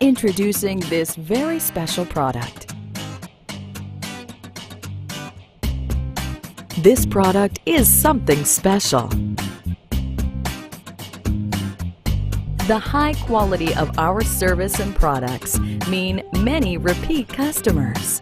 Introducing this very special product. This product is something special. The high quality of our service and products mean many repeat customers.